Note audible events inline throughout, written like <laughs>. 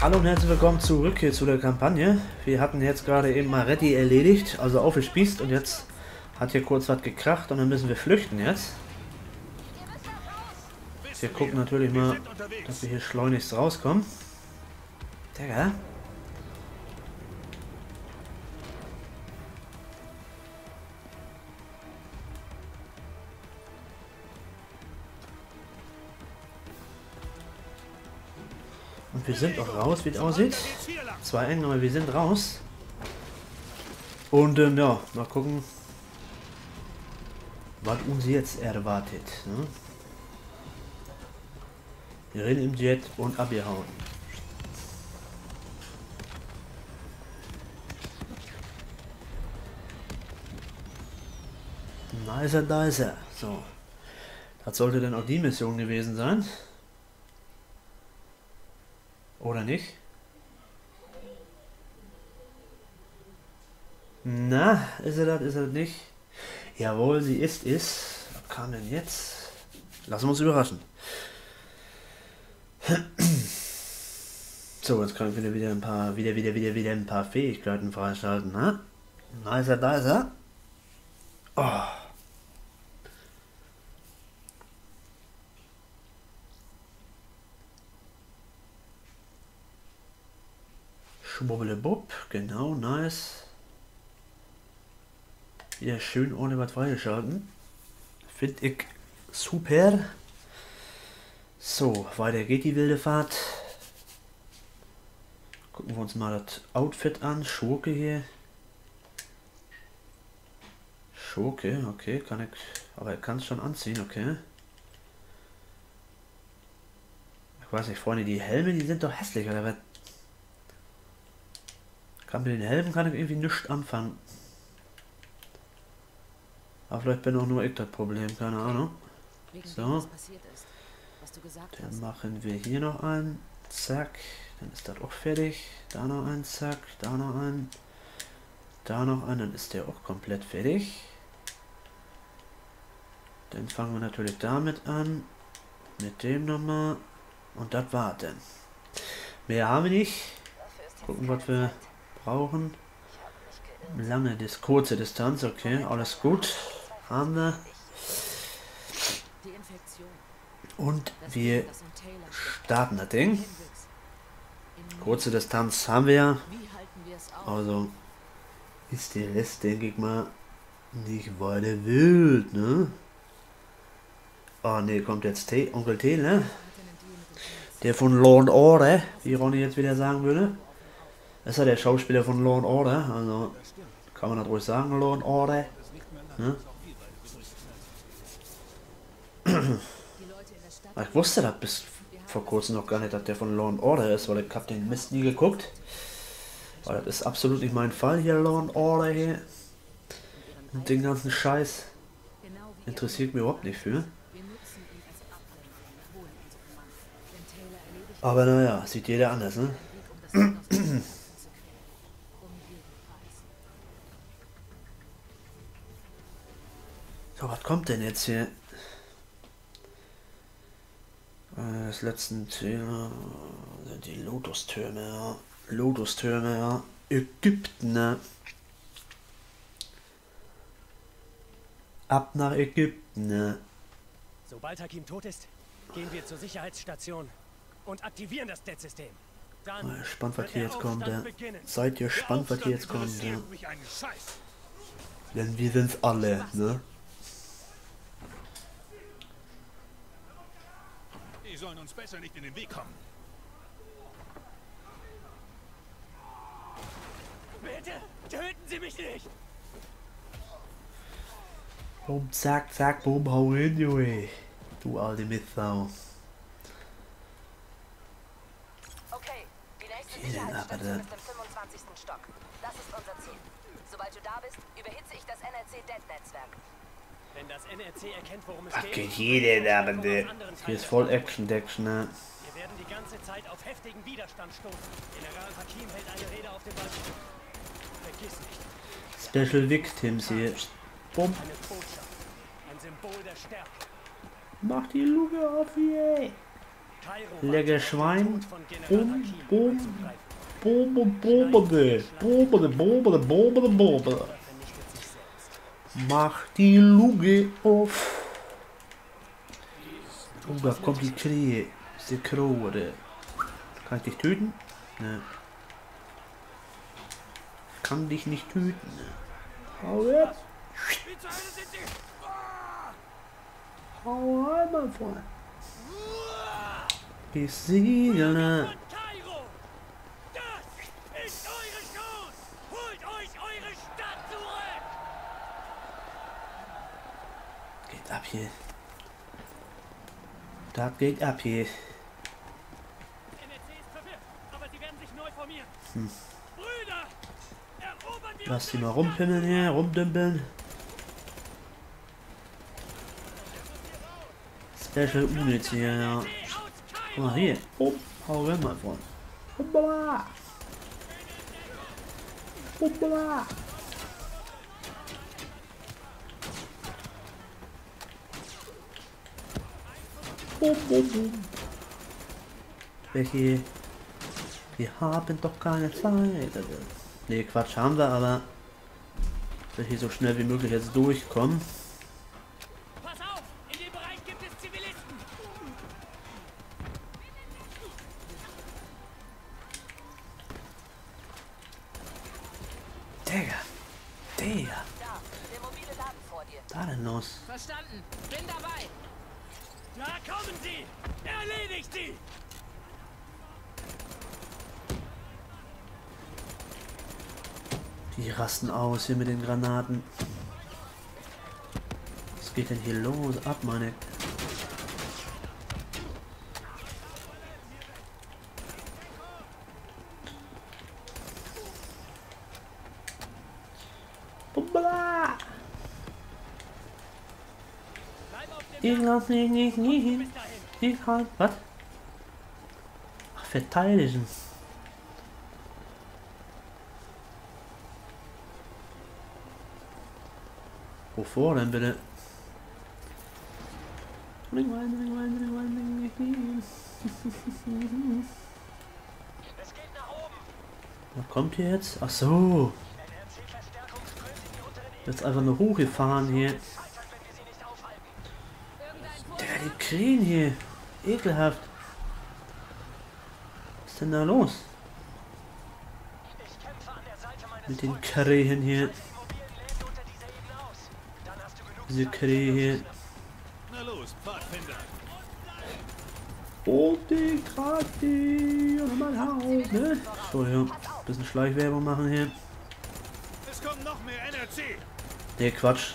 Hallo und herzlich willkommen zurück hier zu der Kampagne. Wir hatten jetzt gerade eben Maretti erledigt, also aufgespießt und jetzt hat hier kurz was gekracht und dann müssen wir flüchten jetzt. Wir gucken natürlich mal, dass wir hier schleunigst rauskommen. Digga. Wir sind auch raus, wie es aussieht. Zwei eng, aber wir sind raus. Und ähm, ja, mal gucken, was uns jetzt erwartet. Ne? Wir rennen im Jet und abgehauen. Da ist er, da ist er. So. Das sollte dann auch die Mission gewesen sein. Oder nicht? Na, ist er das, ist er das nicht? Jawohl, sie ist es. Was kam denn jetzt? Lassen wir uns überraschen. So, jetzt können wir wieder ein paar, wieder, wieder, wieder, wieder ein paar Fähigkeiten freischalten, ne? Da ist er, da ist er. Oh. Schwubbelebub, genau, nice. Ja, schön ohne was freigeschalten. Finde ich super. So, weiter geht die wilde Fahrt. Gucken wir uns mal das Outfit an. Schurke hier. Schurke, okay, kann ich. Aber er kann es schon anziehen, okay. Ich weiß nicht, Freunde, die Helme, die sind doch hässlich, oder was? Kann mit den Helmen kann ich irgendwie nichts anfangen. Aber vielleicht bin auch nur ich das Problem, keine Ahnung. So. Dann machen wir hier noch einen. Zack. Dann ist das auch fertig. Da noch ein, zack. Da noch ein. Da noch ein. Dann ist der auch komplett fertig. Dann fangen wir natürlich damit an. Mit dem nochmal. Und das war dann. Mehr haben wir nicht. Gucken, was wir brauchen. Lange, das kurze Distanz. Okay, alles gut. Haben wir. Und wir starten das Ding. Kurze Distanz haben wir ja. Also ist der Rest, denke ich mal, nicht weiter wild, ne? Ah, ne, kommt jetzt T, Onkel T, ne? Der von Law and Order, wie Ronny jetzt wieder sagen würde. Ist ja der Schauspieler von Law and Order, also kann man das ruhig sagen, Law and Order. Ne? Ich wusste das bis vor kurzem noch gar nicht, dass der von Law and Order ist, weil ich hab den Mist nie geguckt. Aber das ist absolut nicht mein Fall hier, Law and Order hier. Und den ganzen Scheiß interessiert mich überhaupt nicht für. Aber naja, sieht jeder anders, ne? <clears throat> So, was kommt denn jetzt hier? Das letzte Thema sind die Lotustürme, ja. Lotustürme, ja. Ägypten, ne? Ab nach Ägypten, ne? Sobald Hakim tot ist, gehen wir zur Sicherheitsstation und aktivieren das Dead-System. Dann spannend, was hier jetzt kommt, ja. Seid ihr spannend, was hier jetzt kommt, ja. Denn wir sind's alle, ne? Sollen uns besser nicht in den Weg kommen. Bitte, töten Sie mich nicht! Boom, zack, zack, boom, hau hin, Junge. Du alte Mistau. Okay, die nächste Sicherheitsstation ist im 25. Stock. Das ist unser Ziel. Sobald du da bist, überhitze ich das NRC-Dead-Netzwerk. Wenn das NRC erkennt, worum es Ach, geht, geht jeder da, der. Hier ist voll Action-Dection, ne? Wir werden die ganze Zeit auf heftigen Widerstand stoßen. General Hakim hält eine Rede auf dem Balkon. Vergiss nicht. Special Victims hier. Bumm. Eine Botschaft. Ein Symbol der Stärke. Mach die Luke auf. Kairo Lecker wartet auf den Schwein. Tod von General Bum, Hakim, um bum. einzugreifen. Bombe, bombe, bombe, bombe, bombe, bombe. Er vernichtet sich selbst. Mach die Luke auf. Oh, da kommt die Krähe. Die Krone. Kann ich dich töten? Ne. Kann dich nicht töten. Hau ab. Hau rein, mein Freund. Ich sehe, ne. Von Kairo! Das ist eure Chance! Holt euch eure Stadt zurück! Geht ab hier. Das geht ab hier. NRC ist verwirrt, aber sie werden sich neu formieren. Hm. Lass die mal rumpimmeln hier, rumdümpeln. Special Units hier, ja. Guck mal hier. Oh, hau rein, mein Freund. Hoppala. Hoppala. Welche? Wir haben doch keine Zeit. Ne, Quatsch haben wir, aber will hier so schnell wie möglich jetzt durchkommen. Pass auf! In dem Bereich gibt es Zivilisten! Digga. Digga. Da, der mobile Laden vor dir. Da denn los? Verstanden. Bin dabei. Da kommen sie! Erledigt sie! Die rasten aus hier mit den Granaten. Was geht denn hier los? Ab, meine. Ich lass mich nicht nie hin. Ich halt. Was? Ach, verteidigen. Wovor denn bitte? Ring rein, ring rein, ring rein, ring rein. Es geht nach oben! Was kommt hier jetzt? Ach so. Jetzt einfach nur hochgefahren hier. Der, die Krähen hier. Ekelhaft. Was ist denn da los? Der Mit den. Krähen hier. Diese Krähe hier. Na los, Pfadfinder. Die Krati und mein Haus, ne? Entschuldigung. Bisschen Schleichwerbung machen hier. Es kommen noch mehr NRC. Ne, Quatsch.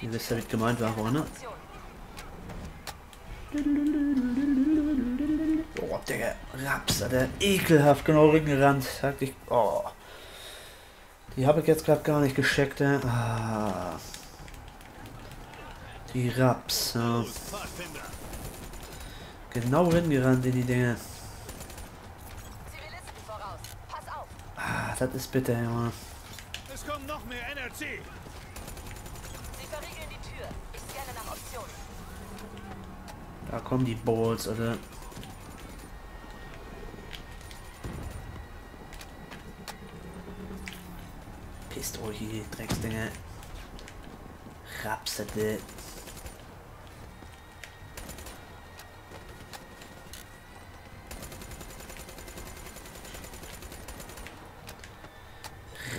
Ihr wisst ja, wie gemeint war, Freunde. Option. Oh, der Raps, der ekelhaft genau rückengerannt. Sag ich. Oh. Die habe ich jetzt gerade gar nicht gescheckt. Äh. Ah. Die Raps. Ja. Genau reingerannt in die Dinge. Ah, das ist bitter, Junge. Es kommen noch mehr NRC. Sie verriegeln die Tür. Ich scanne nach Optionen. Da kommen die Balls, oder? Pisst euch hier, Drecksdinger. Rapsete.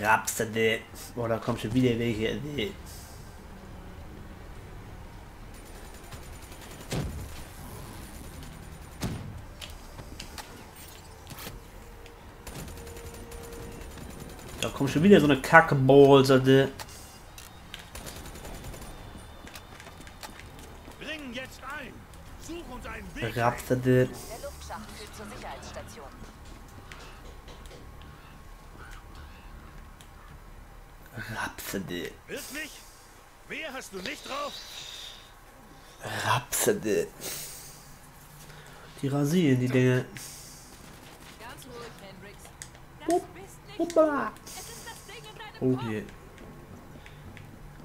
Rapsete. Oh, da kommt schon wieder welche. Da kommt schon wieder so eine Kackeballs, Alter. Bringen jetzt ein. Such uns einen Weg. Rapsete. Der Luftschacht führt zur Sicherheitsstation. Rapsete. Wirklich? Wer hast du nicht drauf? Rapsete. Die rasieren die Dinge. Ganz ruhig, Hendrix. Das deinem Oh je.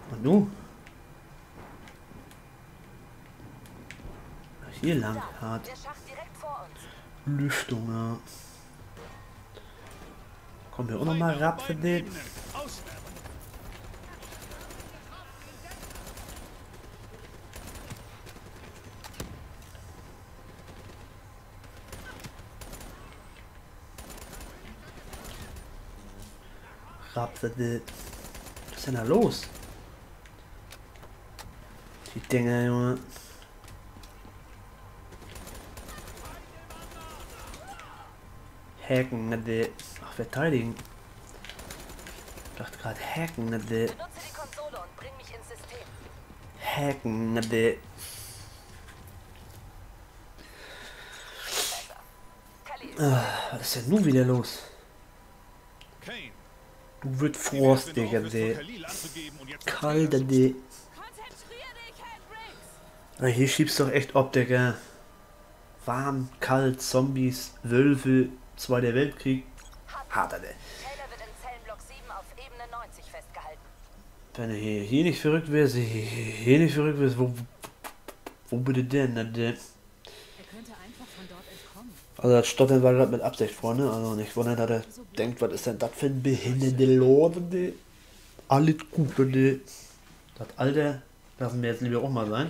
Und nu? Hier lang hart. Lüftung, ja. Kommen wir auch nochmal Rad für den. Den. Was ist denn da los? Die Dinger, Junge. Hacken, ne. Ach, verteidigen. Ich dachte gerade hacken, ne. Benutze die Konsole und bring mich ins System. Hacken, ne, Ah, was ist denn nun wieder los? Kane. Du wird wie wär's, Frost, wenn du Digga, aufhörst, vor die. Khalil anzugeben und jetzt Kalter, Taylor die. Konzentrier dich, Hendrix! Ah, Hier schiebst du doch echt ob, Digga. Warm, kalt, Zombies, Wölfe, Zweiter Weltkrieg. Harter, der. Taylor wird in Zellenblock 7 auf Ebene 90 festgehalten. Wenn du hier, hier nicht verrückt wärst, hier, nicht verrückt wärst, wo, wo bitte denn? Na, der- Also das Stottern war mit Absicht, Freunde. Also nicht wundern, dass er denkt, was ist denn das für ein behinderte Lord? die? Alles gut, die. Das Alter lassen wir jetzt lieber auch mal sein.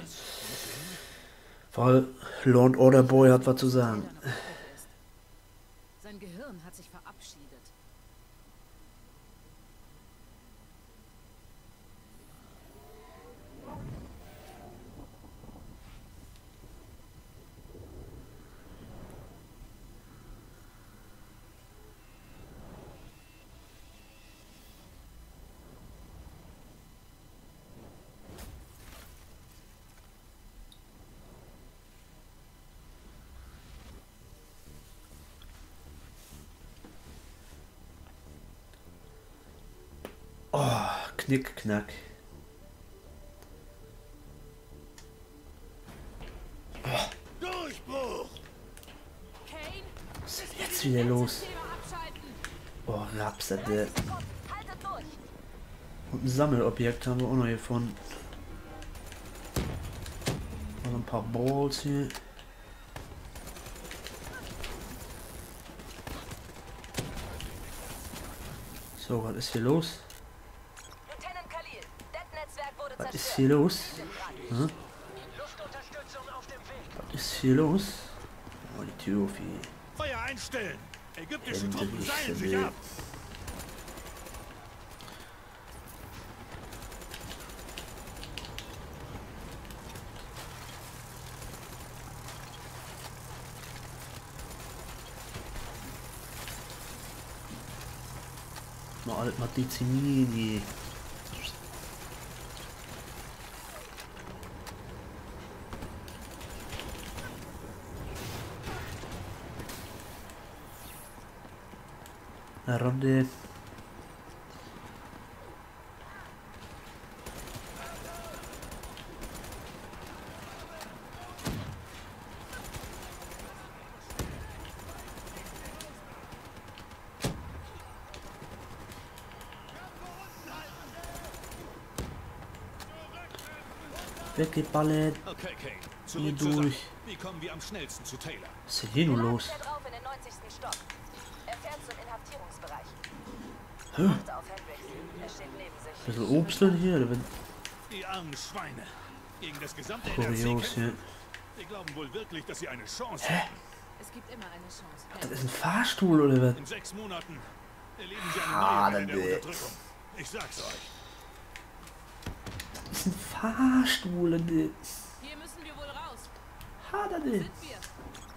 Weil and Order Boy hat was zu sagen. Taylor noch tot ist. Sein Gehirn hat sich verabschiedet. Oh, Knick, Knack. Durchbruch! Was ist denn jetzt wieder los? Oh, Raps, der. Sekunden. Haltet durch. Und ein Sammelobjekt haben wir auch noch gefunden. Und ein paar Balls hier. So, was ist hier los? Was ist hier los? Hm? Was ist hier los? Oh, die Tür auf hier. Feuer einstellen! Ägyptische Truppen seilen sich ab! Mal alles mal dezimieren hier. Eine Runde. Weggeballert. Okay. Hier Zurück zur Sache. durch. Wie kommen wir am schnellsten zu Taylor? Was ist denn hier nun los? Rauf in den 90. Stock. Fährt zum Inhaftierungsbereich. Achte auf Hendrix. Er steht neben sich. Bisschen Obst drin hier, oder wenn Die armen Schweine. Gegen das gesamte kurios hier. Sie glauben wohl wirklich, dass sie eine Chance haben. Es gibt immer eine Chance. Das ist ein Fahrstuhl oder was? In sechs Monaten erleben sie Ah, eine neue Welle der will- Unterdrückung. Ich sag's euch. Das ist ein Fahrstuhl. oder? Hier müssen wir wohl raus. Ha, da Sind wir?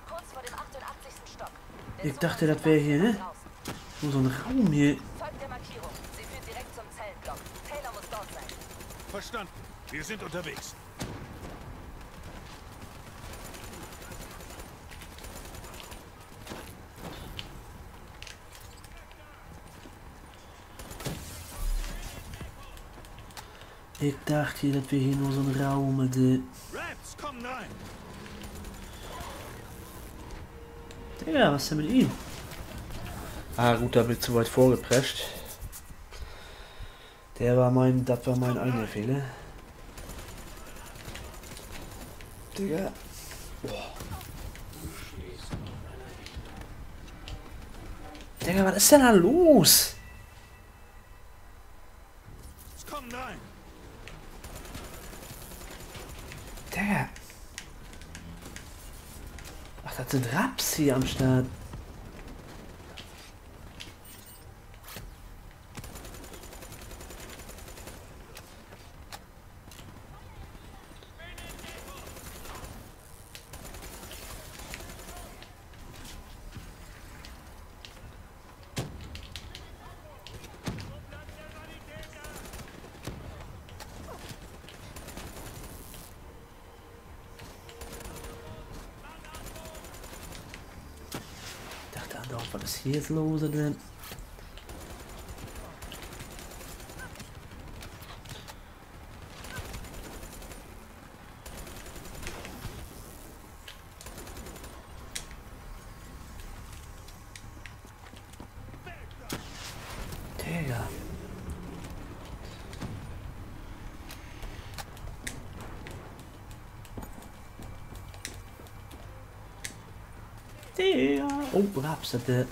Kurz vor dem 88. Stock. Der Ich Zug dachte, ist das wäre hier, ne? draußen. Nur so ein Raum hier. Folgt der Markierung. Sie führt direkt zum Zellenblock. Taylor muss dort sein. Verstanden. Wir sind unterwegs. Ich dachte hier, das wäre hier nur so ein Raum. Alter. Raps, komm rein. Digga, was ist denn mit ihm? Ah gut, da bin ich zu weit vorgeprescht. Der war mein, das war mein eigener Fehler. Digga. Digga, was ist denn da los? Es kommen nein. Digga. Ach, das sind Raps hier am Start. Ich dachte andauernd, was ist hier jetzt los denn? Digga. Digga. Oh, Raps, dat... eh.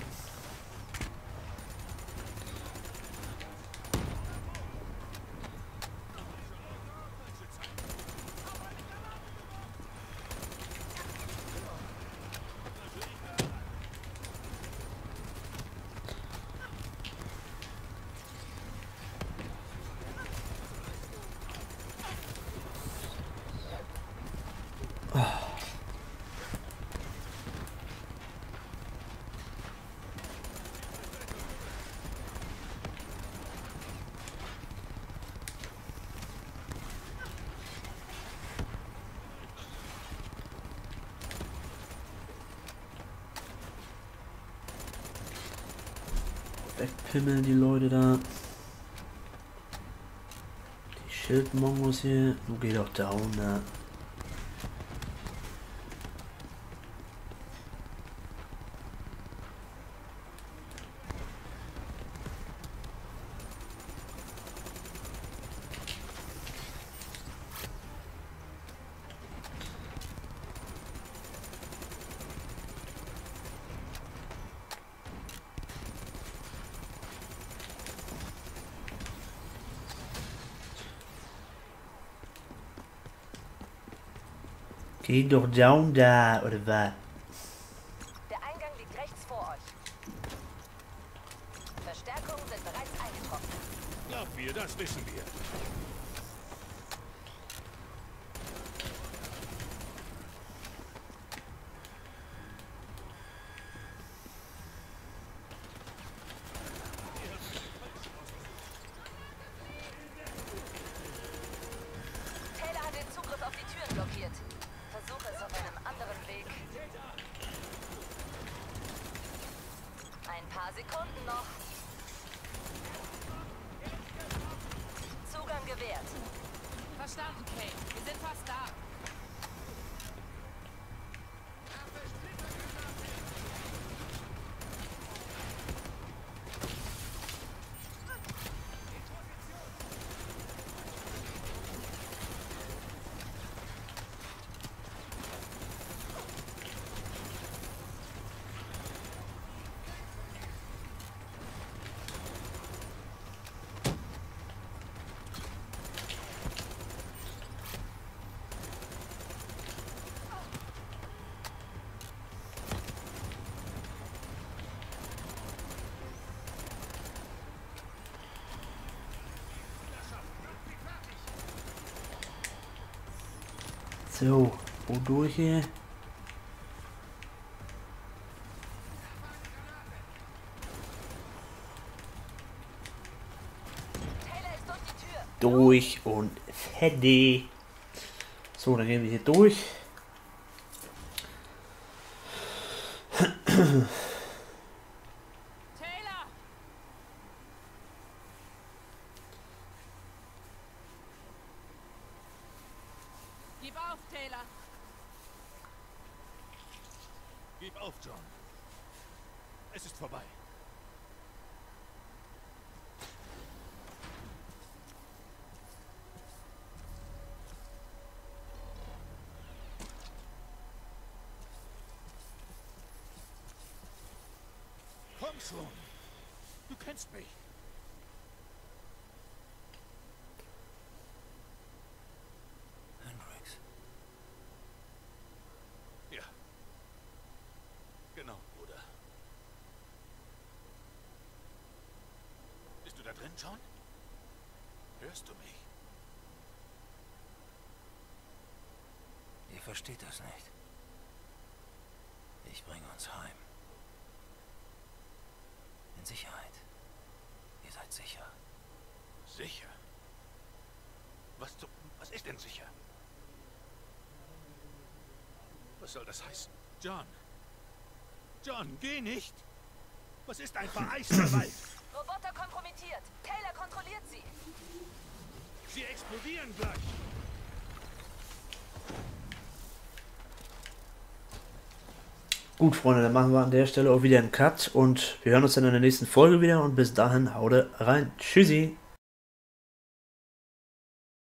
Wegpimmeln die Leute da. Die Schildmongos hier. Du geh doch down da. Geh doch down da, oder was? Der Eingang liegt rechts vor euch. Verstärkungen sind bereits eingetroffen. Glaub mir, das wissen wir. Taylor hat den Zugriff auf die Türen blockiert. Versuche es auf einem anderen Weg. Ein paar Sekunden noch. Zugang gewährt. Verstanden, Kate. Wir sind fast da. So, wodurch hier? Durch und fertig. So, dann gehen wir hier durch. Taylor! Gib auf, Taylor! Gib auf, John. Es ist vorbei. Schon. Du kennst mich. Hendrix. Ja. Genau, Bruder. Bist du da drin, John? Hörst du mich? Ihr versteht das nicht. Ich bringe uns heim. In Sicherheit. Ihr seid sicher. Sicher. Was zum... Was ist denn sicher? Was soll das heißen? John. John, geh nicht. Was ist ein vereister <laughs> Wald? Roboter kompromittiert. Taylor kontrolliert sie. Sie explodieren gleich. Gut, Freunde, dann machen wir an der Stelle auch wieder einen Cut und wir hören uns dann in der nächsten Folge wieder und bis dahin haut rein. Tschüssi.